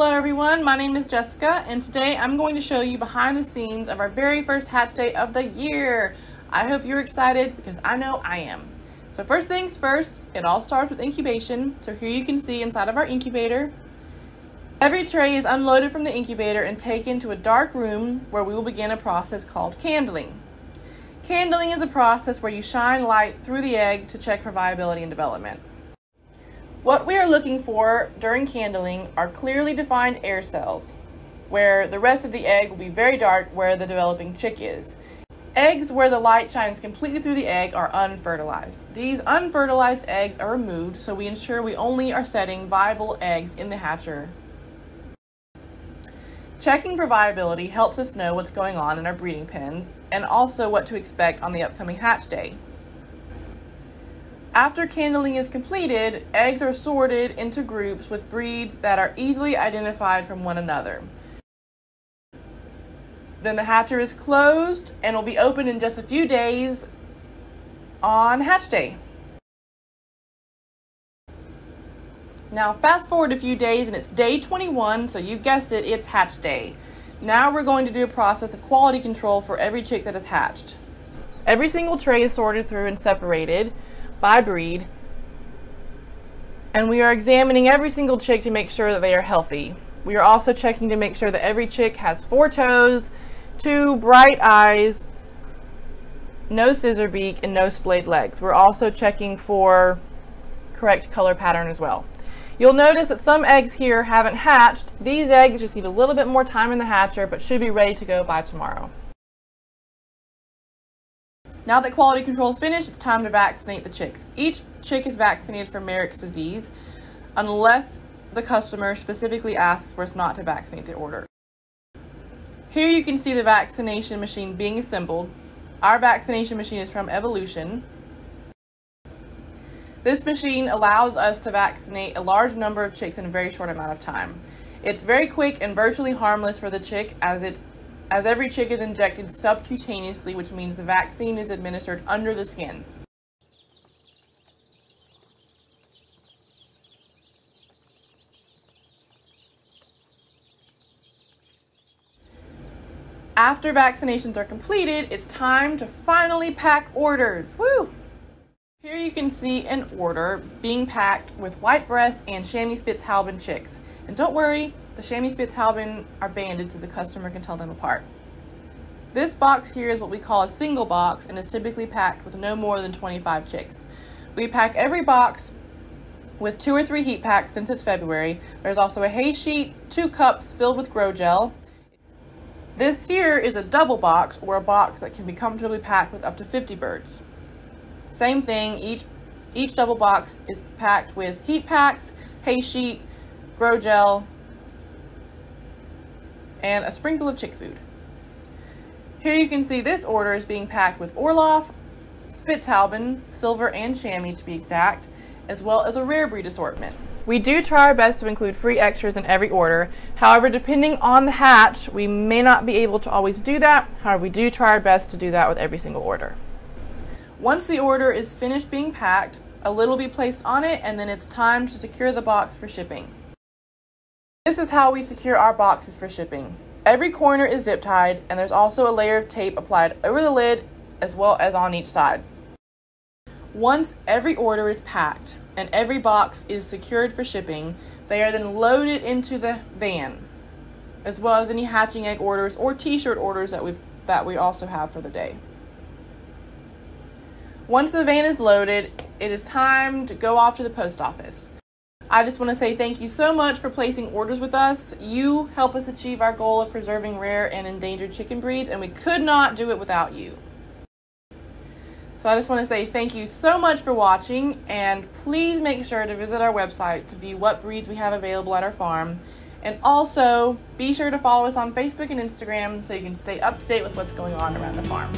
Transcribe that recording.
everyone, my name is Jessica and today I'm going to show you behind the scenes of our very first hatch day of the year. I hope you're excited because I know I am. So first things first, it all starts with incubation. So here you can see inside of our incubator. Every tray is unloaded from the incubator and taken to a dark room where we will begin a process called candling. Candling is a process where you shine light through the egg to check for viability and development. What we are looking for during candling are clearly defined air cells, where the rest of the egg will be very dark where the developing chick is. Eggs where the light shines completely through the egg are unfertilized. These unfertilized eggs are removed so we ensure we only are setting viable eggs in the hatcher. Checking for viability helps us know what's going on in our breeding pens and also what to expect on the upcoming hatch day. After candling is completed, eggs are sorted into groups with breeds that are easily identified from one another. Then the hatcher is closed and will be opened in just a few days on hatch day. Now fast forward a few days and it's day 21, so you guessed it, it's hatch day. Now we're going to do a process of quality control for every chick that is hatched. Every single tray is sorted through and separated by breed. And we are examining every single chick to make sure that they are healthy. We are also checking to make sure that every chick has four toes, two bright eyes, no scissor beak, and no splayed legs. We're also checking for correct color pattern as well. You'll notice that some eggs here haven't hatched. These eggs just need a little bit more time in the hatcher, but should be ready to go by tomorrow. Now that quality control is finished, it's time to vaccinate the chicks. Each chick is vaccinated for Marek's disease unless the customer specifically asks for us not to vaccinate the order. Here you can see the vaccination machine being assembled. Our vaccination machine is from Evolution. This machine allows us to vaccinate a large number of chicks in a very short amount of time. It's very quick and virtually harmless for the chick as it's as every chick is injected subcutaneously, which means the vaccine is administered under the skin. After vaccinations are completed, it's time to finally pack orders. Woo! Here you can see an order being packed with white breasts and chamois Spitzhauben chicks. And don't worry, the chamois Spitzhauben are banded so the customer can tell them apart. This box here is what we call a single box and is typically packed with no more than 25 chicks. We pack every box with two or three heat packs since it's February. There's also a hay sheet, two cups filled with grow gel. This here is a double box or a box that can be comfortably packed with up to 50 birds. Same thing, each, each double box is packed with heat packs, hay sheet, grow gel, and a sprinkle of chick food. Here you can see this order is being packed with Orloff, Spitzhauben, Silver, and Chamois to be exact, as well as a rare breed assortment. We do try our best to include free extras in every order. However, depending on the hatch, we may not be able to always do that. However, we do try our best to do that with every single order. Once the order is finished being packed, a lid will be placed on it and then it's time to secure the box for shipping. This is how we secure our boxes for shipping. Every corner is zip tied and there's also a layer of tape applied over the lid as well as on each side. Once every order is packed and every box is secured for shipping, they are then loaded into the van, as well as any hatching egg orders or t-shirt orders that we that we also have for the day. Once the van is loaded, it is time to go off to the post office. I just want to say thank you so much for placing orders with us. You help us achieve our goal of preserving rare and endangered chicken breeds, and we could not do it without you. So I just want to say thank you so much for watching, and please make sure to visit our website to view what breeds we have available at our farm. And also, be sure to follow us on Facebook and Instagram so you can stay up to date with what's going on around the farm.